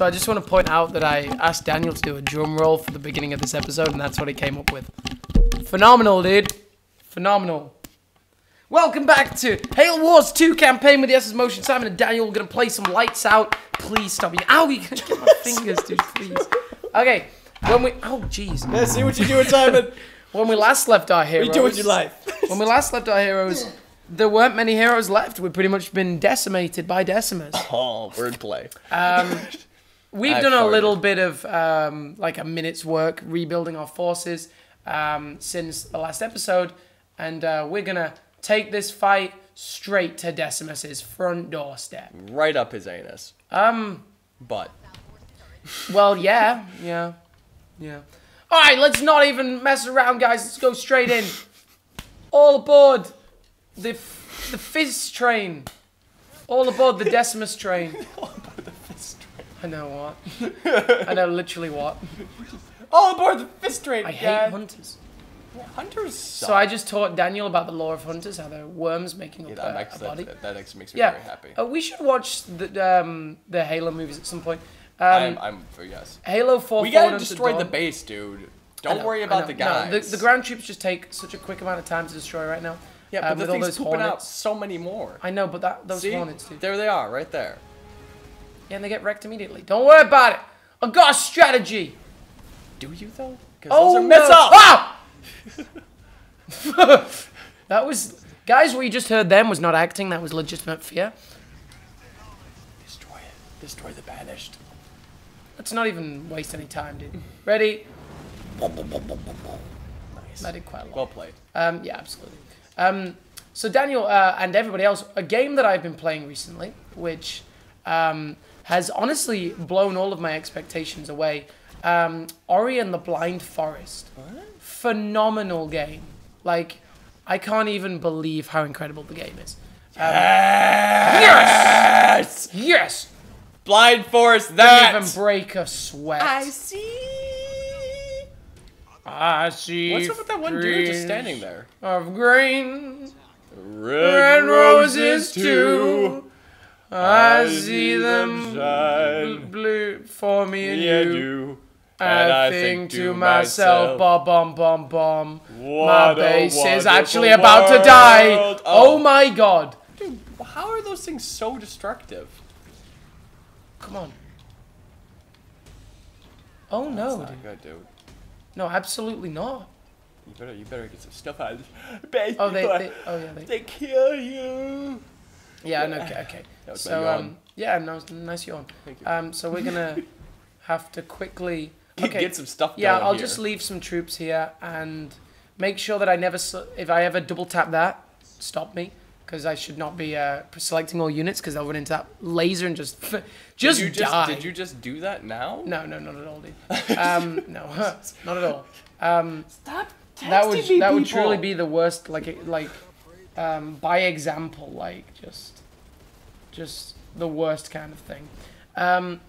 So I just want to point out that I asked Daniel to do a drum roll for the beginning of this episode, and that's what he came up with. Phenomenal, dude. Phenomenal. Welcome back to Halo Wars 2 campaign with the SS Motion. Simon and Daniel are going to play some lights out. Please stop me. Ow, you can get my fingers, dude, please. Okay, when we... Oh, jeez. Yeah, see what you're doing, Simon. When we last left our heroes... what you do with your life? When we last left our heroes, there weren't many heroes left. We've pretty much been decimated by Decimus. Oh, wordplay. Um, We've I done a little bit of um, like a minute's work rebuilding our forces um, since the last episode, and uh, we're gonna take this fight straight to Decimus's front doorstep. right up his anus. Um, But well, yeah, yeah, yeah. All right, let's not even mess around, guys. Let's go straight in. All aboard the f- the Fizz train. All aboard the Decimus train. I know what. I know literally what. all aboard the fist train. I hate hunters. hunters. So I just taught Daniel about the lore of hunters, how they're worms making up yeah, that, a, makes, a body. that, that actually makes me yeah, very happy. Uh, we should watch the um, the Halo movies at some point. Um, I'm, I'm for yes. Halo Four. We gotta destroy the base, dude. Don't know, worry about the No, guys. the, the ground troops just take such a quick amount of time to destroy right now. yeah, um, but with the thing's pooping out so many more. I know, but that those See, hornets, dude. there they are, right there. Yeah, and they get wrecked immediately. Don't worry about it. I got a strategy. Do you though? Oh, those are no. Ah! that was, guys. What you just heard them was not acting. That was legitimate fear. Destroy it. Destroy the banished. Let's not even waste any time, dude. Ready? Nice. That did quite a lot. Well played. Um, yeah, absolutely. Um, so Daniel uh, and everybody else, a game that I've been playing recently, which um, has honestly blown all of my expectations away. Um, Ori and the Blind Forest. Phenomenal game. Like, I can't even believe how incredible the game is. Yes! Yes! Yes! Blind force Didn't even break a sweat. I see. I see. What's up with that one dude just standing there? Of green. Red, Red roses too. I see them shine. blue for me and Yeah, you. do. I, think to myself, bum bum bum bum. My What a base is actually about to die. world. Oh, oh my god. Dude, how are those things so destructive? Come on. Oh no, That's not good, dude. No, absolutely not. You better, you better get some stuff out of this base Oh, they, they oh yeah, they, they kill you. Yeah, no, okay, okay. That was my So, um, yeah, no, nice yawn. Thank you. Um, so we're gonna have to quickly. Get- Okay. Get some stuff Yeah, I'll here. just leave some troops here and make sure that I never, if I ever double tap that, stop me. Because I should not be uh, selecting all units because I'll run into that laser and just, just, did you just, die. Did you just do that now? No, no, not at all, dude. Um, no, not at all. Um, Stop that would texting me, that would truly be the worst. Like like, um, by example, like just, just the worst kind of thing. Um,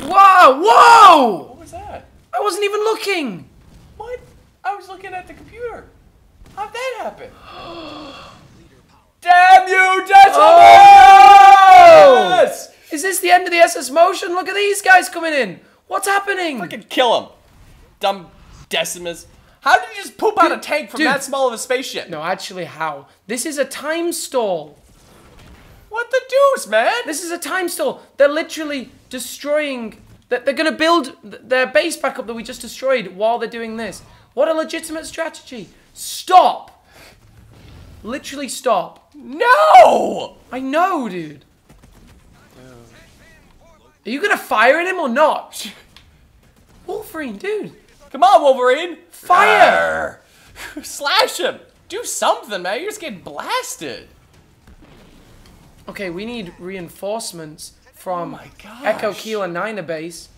whoa, whoa! What was that? I wasn't even looking. What? I was looking at the computer. How'd that happen? Damn you, Oh! Decimus! Is this the end of the SS Motion? Look at these guys coming in. What's happening? Fucking kill him. Dumb Decimus. How did you just poop out a tank from dude. that small of a spaceship? No, actually, how? This is a time stall. What the deuce, man? This is a time stall. They're literally destroying. They're, they're going to build their base back up that we just destroyed while they're doing this. What a legitimate strategy. Stop. Literally stop. No! I know, dude. Are you going to fire at him or not? Wolverine, dude. Come on, Wolverine! Fire! Slash him! Do something, man. You're just getting blasted. Okay, we need reinforcements from Oh my gosh. Echo Kilo Niner base.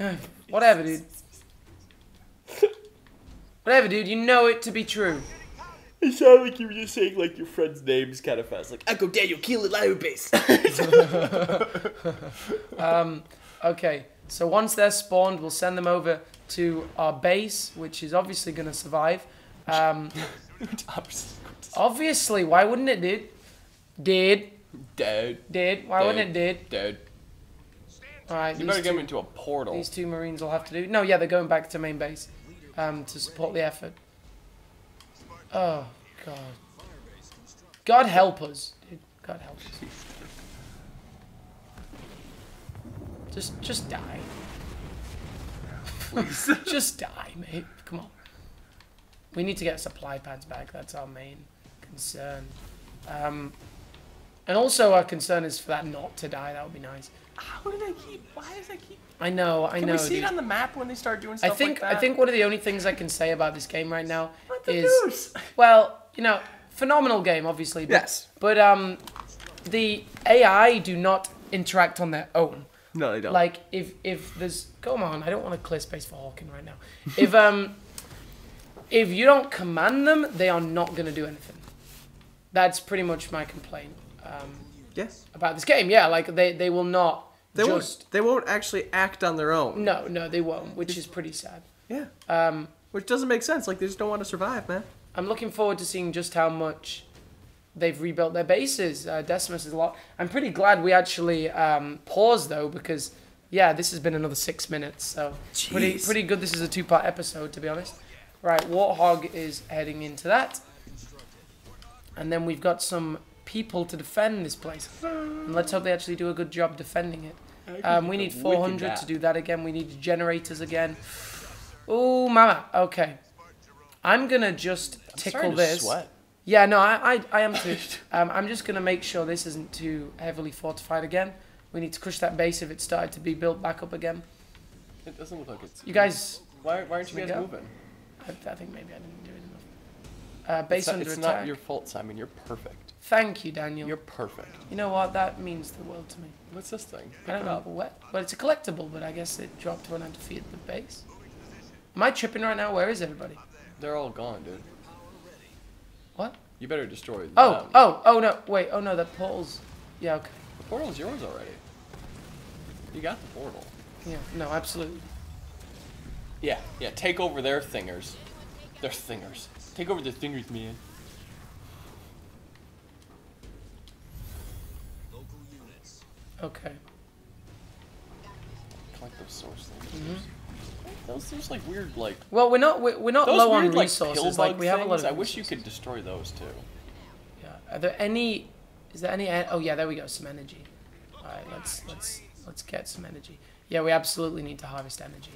Uh, whatever, dude. Whatever, dude. You know it to be true. It sounded like you were just saying like your friend's names kind of fast, like Echo Daniel Kilo Liar Base. Um, okay, so once they're spawned, we'll send them over to our base, which is obviously going to survive. Um, obviously, why wouldn't it, dude? Did. Dead. Did. Why wouldn't it did? Dead. Alright, You better get two, him into a portal. these two Marines will have to do. No, yeah, they're going back to main base um, to support the effort. Oh, God. God help us. Dude. God help us. Just, just die. Please. Just die, mate. Come on. We need to get supply pads back. That's our main concern. Um, and also our concern is for that not to die. That would be nice. How do they keep? Why does they keep? I know, I Can know. we see dude. it on the map when they start doing I think like that? I think one of the only things I can say about this game right now is deuce? well, you know, phenomenal game, obviously. But, Yes. But um, the AI do not interact on their own. No, they don't. Like if if there's come on, I don't want to clear space for Hawking right now. If um, if you don't command them, they are not gonna do anything. That's pretty much my complaint um, Yes. about this game. Yeah, like they they will not They just won't. They won't actually act on their own. no no they won't, which is pretty sad. Yeah. Um, Which doesn't make sense. Like they just don't want to survive, man. I'm looking forward to seeing just how much they've rebuilt their bases. Uh, Decimus is a lot. I'm pretty glad we actually um, paused though because yeah, this has been another six minutes. So pretty Jeez. pretty good. This is a two part episode to be honest. Right, Warthog is heading into that, and then we've got some people to defend this place. And let's hope they actually do a good job defending it. Um, we need 400 to do that again. We need generators again. Oh, mama. Okay. I'm gonna just tickle to this. sweat. Yeah, no, I, I, I am too. um, I'm just gonna make sure this isn't too heavily fortified again. We need to crush that base if it started to be built back up again. It doesn't look like it's. You guys, Why, why aren't you guys go. moving? I, I think maybe I didn't do it enough. Uh, base It's, not, under it's attack. not your fault, Simon. You're perfect. Thank you, Daniel. You're perfect. You know what? That means the world to me. What's this thing? I don't know what, but it's a collectible. But I guess it dropped when I defeated the base. Am I tripping right now? Where is everybody? They're all gone, dude. You better destroy them. Oh, oh, oh no! Wait, oh no, that portal's. Yeah, okay. The portal's yours already. You got the portal. Yeah, no, absolutely. Yeah, yeah. Take over their thingers. Their thingers. Take over their thingers, man. Okay. Collect those source things. Mm-hmm. Those, those like weird like Well, we're not we're, we're not low weird on like resources. pill Like we have a lot of. I wish you could destroy those too. Yeah. Are there any? Is there any? Oh yeah, there we go. Some energy. All right, let's let's let's get some energy. Yeah, we absolutely need to harvest energy.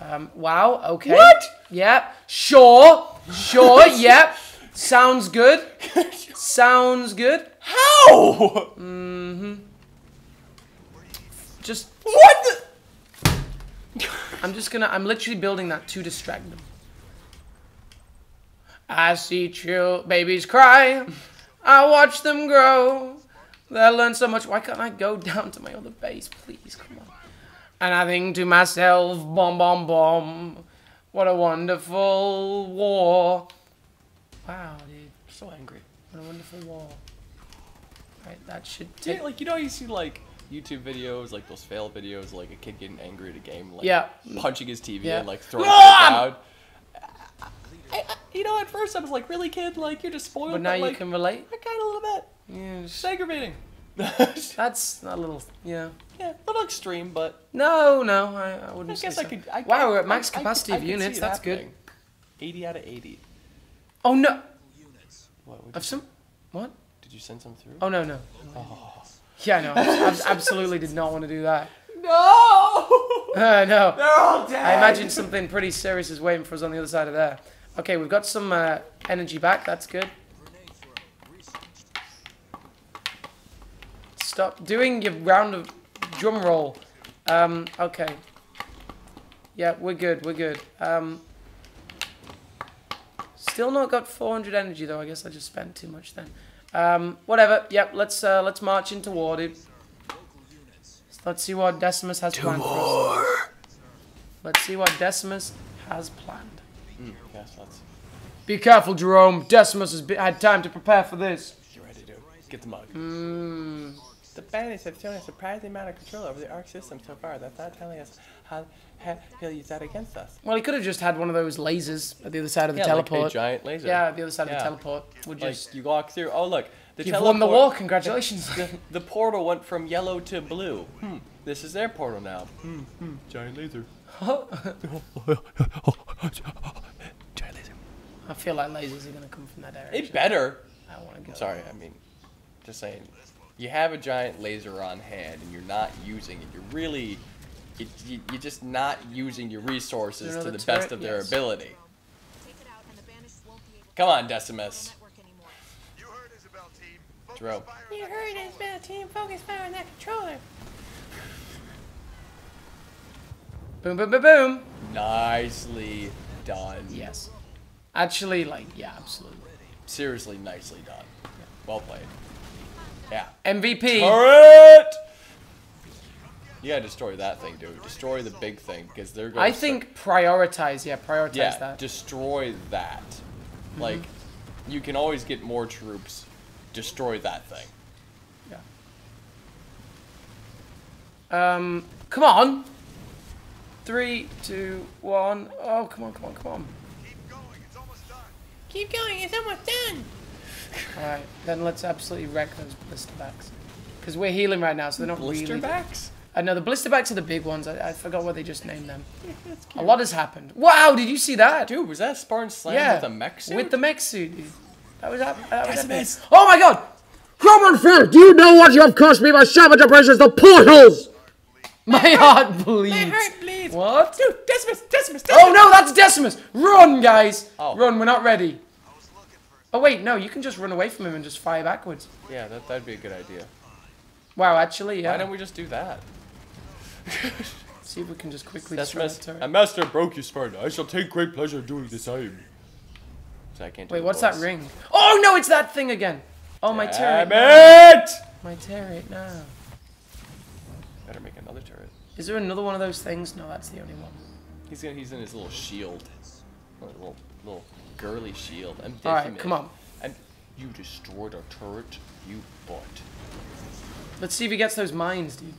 Um, wow. Okay. What? Yep. Sure. Sure. yep. Sounds good. Sounds good. How? Mm-hmm. Just what? The? I'm just gonna. I'm literally building that to distract them. I see chill babies cry. I watch them grow. They learn so much. Why can't I go down to my other base, please? Come on. And I think to myself, bomb, bomb, bomb. What a wonderful war. Wow, dude. so angry. What a wonderful war. Right, that should Yeah, take. like you know, you see like YouTube videos, like those fail videos, like a kid getting angry at a game, like Yeah. punching his TV Yeah. and like throwing it to the ground. I, I, you know, at first I was like, "Really, kid? Like you're just spoiled." But now you like, can relate. I kind of a little bit. Yeah, It's aggravating. that's a little. Yeah. yeah, a little extreme, but No, no, I, I I wouldn't I guess say I so. could. I, wow, we're at max I- I- capacity I of could units. it That's good. Eighty out of eighty. Oh no, What? of some. What? Did you send some through? Oh no, no. Oh. Yeah, no. I abs- absolutely did not want to do that. no! Uh, no. They're all dead. I imagine something pretty serious is waiting for us on the other side of there. Okay, we've got some uh, energy back. That's good. Stop doing your round of drum roll. Um, okay. Yeah, we're good. We're good. Um, still not got 400 energy though. I guess I just spent too much then. Um, whatever. Yep. Let's uh, let's march into war, dude. Let's see what Decimus has planned for us. Let's see what Decimus has planned. Mm, yes, that's. Be careful, Jerome. Decimus has had time to prepare for this. Get ready, dude. Get the mug. Mm. The bandits have shown a surprising amount of control over the Ark system so far. That's not telling us how, how he'll use that against us. Well, he could have just had one of those lasers at the other side of the Yeah, like a teleport. giant laser. Yeah, the other side of the teleport. Would Like just you walk through. Oh look, the you've won the teleport- war. Congratulations. The, the portal went from yellow to blue. Hmm. This is their portal now. Hmm. Hmm. Giant laser. Giant laser. I feel like lasers are gonna come from that area. It better. I want to go. Sorry, I mean, just saying. You have a giant laser on hand and you're not using it. You're really, you, you, you're just not using your resources to another the best of their Yes. ability. Take it out and the banished won't be able to Come on, Decimus. network. You heard Isabel team. Focus Jerome. fire on that team. Focus fire on that controller. Boom, boom, boom, boom. Nicely done. Yes. Actually, like, yeah, absolutely. Seriously, nicely done. Well played. Yeah. MVP. Turret! You gotta destroy that thing, dude. Destroy the big thing because they're going. I think prioritize. Yeah, prioritize Yeah, that. destroy that. Like, you can always get more troops. Destroy that thing. Yeah. Um, come on. Three, two, one. Oh, come on, come on, come on. Keep going. It's almost done. Keep going. It's almost done. All right, then let's absolutely wreck those blister backs. Because we're healing right now, so they're not Blister really. backs? I know the blister backs are the big ones. I, I forgot what they just named them. A lot has happened. Wow, did you see that? Dude, was that Spartan Slam yeah, with a mech suit? With the mech suit, dude. That was up. That was Decimus. epic. Oh my god! Common fair, do you know what you have cost me by savage operations? The portals! My heart bleeds. My heart bleeds. What? Dude, Decimus, Decimus, oh, Decimus. Oh no, that's Decimus! Run, guys! Oh. Run, we're not ready. I was looking for Oh wait, no, you can just run away from him and just fire backwards. Yeah, that, that'd be a good idea. Wow, actually, yeah. Why don't we just do that? See if we can just quickly destroy Decimus, that turret. a master broke you, Sparta. I shall take great pleasure in doing the same. So I can't do Wait, what's that ring? Oh no, it's that thing again. Oh my turret. Damn it! My turret now. Better make another turret. Is there another one of those things? No, that's the only one. He's in, he's in his little shield. Little, little girly shield. I'm All right, come on. And you destroyed our turret, you butt. Let's see if he gets those mines, dude.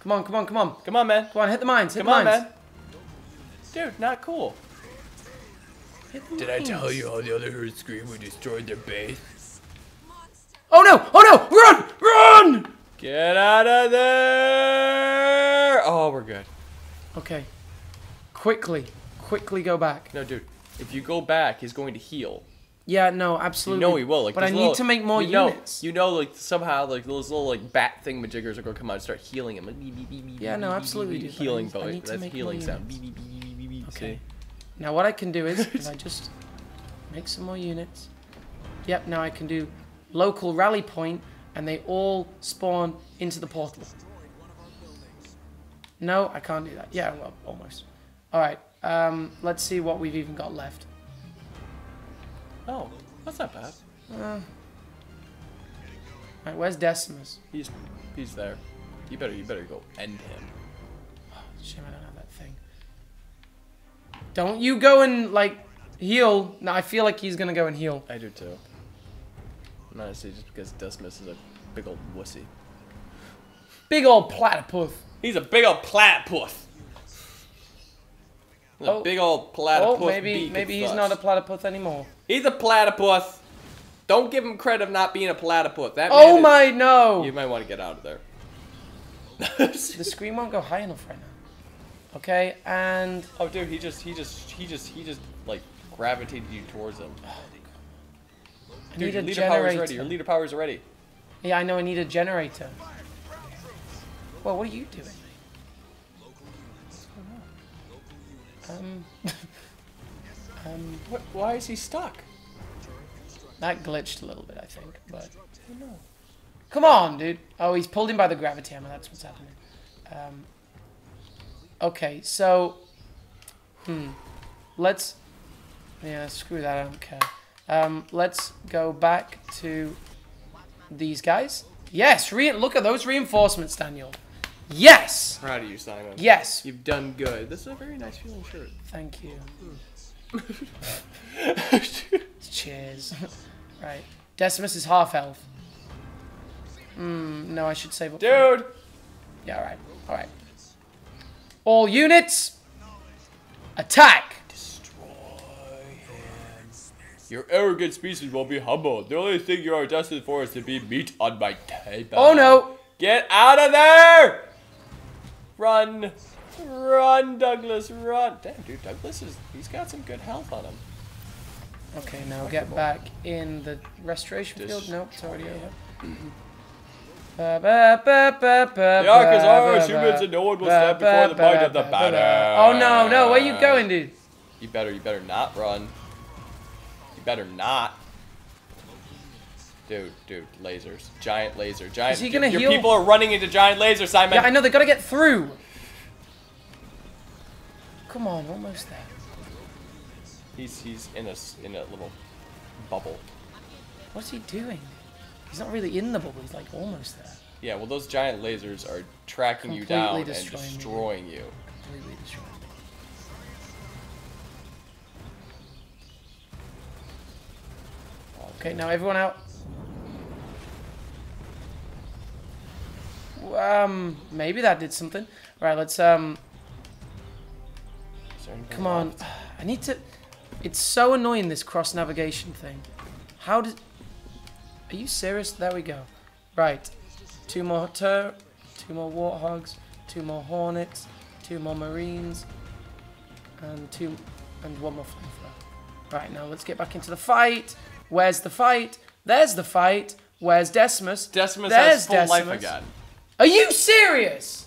Come on, come on, come on. Come on, man. Come on, hit the mines, hit Come the on, mines. man. Dude, not cool. Hit the Did I tell you all the other herd scream we destroyed their base? Oh no, oh no, run, run! Get out of there! Oh, we're good. Okay. Quickly, quickly go back. No, dude. If you go back, he's going to heal. Yeah, no, You absolutely. know he will. Like, but I need little- to make more you know, units. You know, like somehow, like those little like bat thingamajiggers are gonna come out and start healing him. Like, beep, beep, beep, beep, Yeah, no, beep, absolutely, beep, dude, but Healing I voice. need to That's make healing sound. units. Beep, beep, beep, beep, beep, beep. Okay. See? Now what I can do is, if I just make some more units. Yep, now I can do local rally point, and they all spawn into the portal. No, I can't do that. Yeah, well, almost. All right, um, let's see what we've even got left. Oh, that's not bad. All right, where's Decimus? He's he's there. You better you better go end him. Shame I don't have that thing. Don't you go and like heal. No, I feel like he's gonna go and heal. I do too. Honestly, just because Decimus is a big old wussy. Big old platypus. He's a big old platypus. Oh. big old platypus. Oh, maybe maybe he's not a platypus anymore. He's a platypus. Don't give him credit of not being a platypus. That Oh is- my no! You might want to get out of there. The screen won't go high enough right now. Okay, and oh, dude, he just, he just, he just, he just like gravitated you towards him. Oh, I Dude, need your a leader power is ready. generator. Your leader power is ready. Yeah, I know. I need a generator. Well, what are you doing? Um, um, What? Why is he stuck? that glitched a little bit, I think. But come on, dude. Oh, he's pulled in by the gravity hammer. That's what's happening. Um, okay, so, hmm, let's. Yeah, screw that. I don't care. Um, let's go back to these guys. Yes, re- look at those reinforcements, Daniel. Yes, Proud of you, Simon. yes. You've done good. This is a very nice feeling shirt. Thank you. Cheers. right. Decimus is half health. Hmm, no, I should save up. Dude! Yeah, all right, all right. All units, attack! Destroy. Your arrogant species will be humbled. The only thing you are destined for is to be meat on my table. Oh no! Get out of there! Run. Run, Douglas, run. Damn, dude, Douglas is, he's got some good health on him. Okay, now get back in the restoration field. Nope, it's already over. The ark is ours, humans, and no one will stand before the might of the ba, ba, ba. banner. Oh no, no, where you going, dude? You better, you better not run. You better not. Dude, dude, lasers. Giant laser. Giant. Is he gonna your heal? people are running into giant lasers, Simon. Yeah, I know, they gotta get through. Come on, almost there. He's, he's in a, in a little bubble. What's he doing? He's not really in the bubble, he's like almost there. Yeah, well, those giant lasers are tracking you Completely down and destroying you. you. Completely destroyed. Okay, now everyone out. Um, maybe that did something. Right, let's um. Is there anything Come on, left? I need to. It's so annoying this cross navigation thing. How did? Are you serious? There we go. Right, two more tur, two more warthogs, two more hornets, two more marines, and two, and one more flamethrower. Right now, let's get back into the fight. Where's the fight? There's the fight. Where's Decimus? Decimus There's has full life again. Are you serious?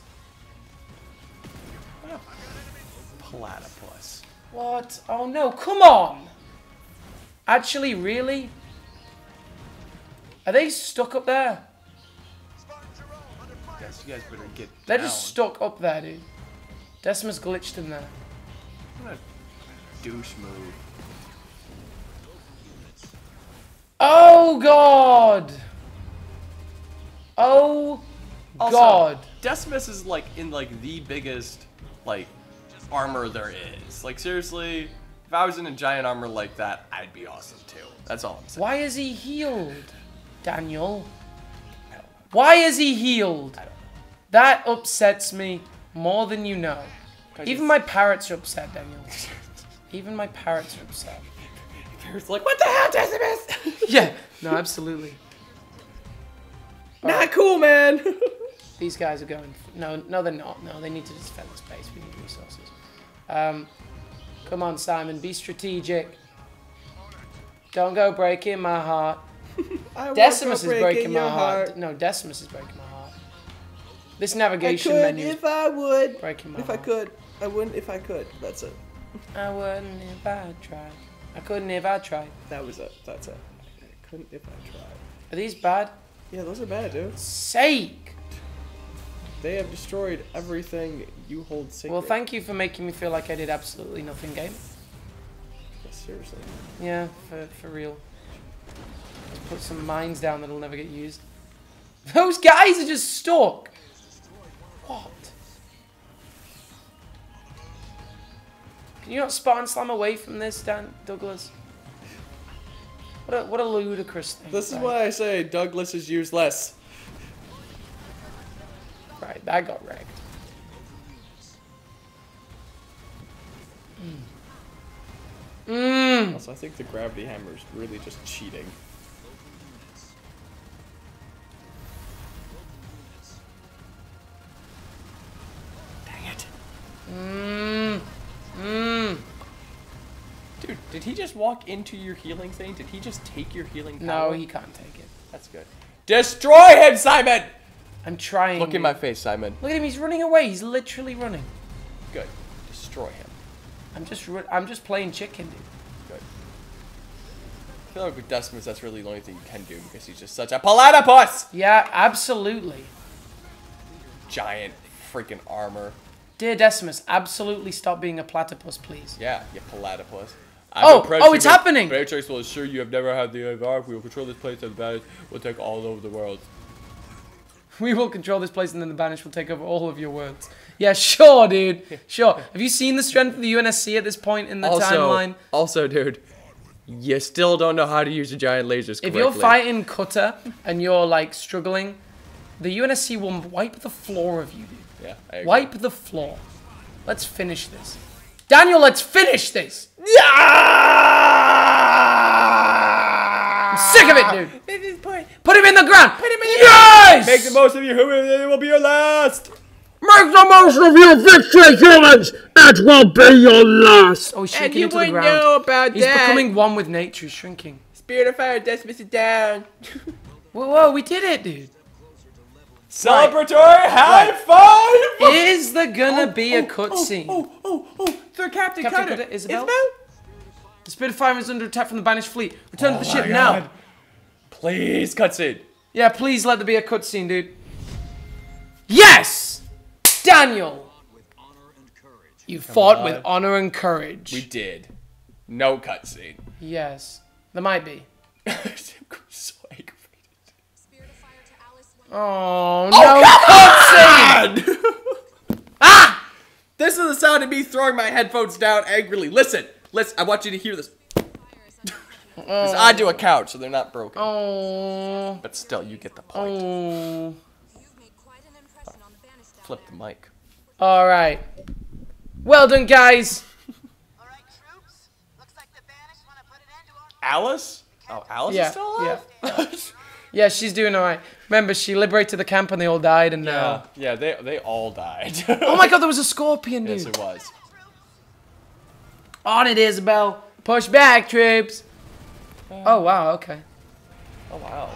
Platypus. What? Oh no, come on! Actually, really? Are they stuck up there? Spartans are all under fire. Guys, you guys better get They're down. just stuck up there, dude. Decimus glitched in there. What a douche move. Oh god! Oh Also, god! Decimus is like in like the biggest like armor there is. Like seriously, if I was in a giant armor like that, I'd be awesome too. That's all I'm saying. Why is he healed, Daniel? Why is he healed? That upsets me more than you know. Even my parrots are upset, Daniel. Even my parrots are upset. It's like, what the hell, Decimus? Yeah, no, absolutely. Not cool, man. These guys are going. No, no, they're not. No, they need to defend the space. We need resources. Um, come on, Simon, be strategic. Don't go breaking my heart. Decimus is breaking my your heart. No, Decimus is breaking my heart. This I navigation could menu if I would. breaking my If I could. I wouldn't if I could. That's it. I wouldn't if I tried. I couldn't if I tried. That was it. That's it. I couldn't if I tried. Are these bad? Yeah, those are bad, dude. Sake. They have destroyed everything you hold sacred. Well, thank you for making me feel like I did absolutely nothing, game. Yeah, seriously. Yeah, for, for real. Let's put some mines down that'll never get used. Those guys are just stuck. What? Can you not Spartan Slam away from this, Dan Douglas? What a, what a ludicrous thing. This is why I say Douglas is useless. Right, that got wrecked. Mmm. Also, I think the gravity hammer is really just cheating. Dang it. Mmm. Mmm. Dude, did he just walk into your healing thing? Did he just take your healing No, he can't take it. That's good. Destroy him, Simon! I'm trying. Look in my face, Simon. Look at him. He's running away. He's literally running. Good. Destroy him. I'm just. I'm just playing chicken, dude. Good. I feel like with Decimus, that's really the only thing you can do because he's just such a platypus! Yeah, absolutely. Giant freaking armor. Dear Decimus, absolutely stop being a platypus, please. Yeah, you platypus. Oh, oh, it's happening! Matrix will assure you have never had the Ark. We will control this place and the battles will take all over the world. We will control this place and then the Banish will take over all of your words. Yeah, sure, dude. Sure. Have you seen the strength of the UNSC at this point in the timeline? also, dude, you still don't know how to use the giant lasers If you're fighting Cutter and you're like struggling, The UNSC will wipe the floor of you, dude. Yeah. I agree. Wipe the floor. Let's finish this. Daniel, let's finish this. I'm sick of it, ah. dude. Put him in the ground. Put him in the yes! Make the most of your human. It will be your last. Make the most of your victory, humans! It will be your last! Oh, he's shrinking into the ground. about He's becoming one with nature. He's shrinking. Spirit of Fire, Decimus is down. Whoa, whoa, we did it, dude. Celebratory high five. Is there gonna be a oh, cutscene? Oh, oh, oh, oh! Sir Captain, Captain Cutter. Cutter, Isabel? The Spirit of Fire is under attack from the banished fleet. Return to the ship now. Please, cutscene. Yeah, please let there be a cutscene, dude. Yes! Daniel! You fought with honor and courage. We did. No cutscene. yes. There might be. So aggravated. Spirit of fire to Alice. Oh, no cutscene! Ah! This is the sound of me throwing my headphones down angrily. Listen, listen. I want you to hear this. Fire is under attack. 'Cause I do a couch, so they're not broken. Oh. But still, you get the point. Oh. You've made quite an impression on the banished down Flip the mic. Alright. Well done, guys. All right, troops. Looks like the banished want to put an end to our. Alice? Oh, Alice Yeah, is still alive? Yeah, she's doing alright. Remember, she liberated the camp and they all died, and Yeah, now. yeah, they they all died. Oh my god, there was a scorpion, dude. Yes, it was. On it, Isabel. Push back, troops. Oh, wow, okay. Oh wow.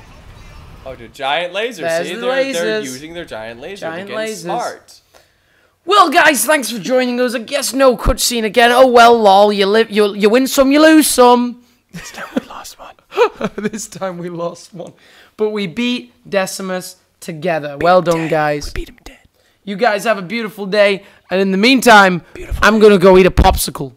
Oh, dude, giant lasers. There's See, the they're, they're using their giant laser Giant to get lasers. smart. Well, guys, thanks for joining us. I guess no cutscene again. Oh well, lol. You live, you you win some, you lose some. This time we lost one. this time we lost one, but we beat Decimus together. well done, guys. Beat him dead. You guys have a beautiful day, and in the meantime, I'm gonna go eat a popsicle.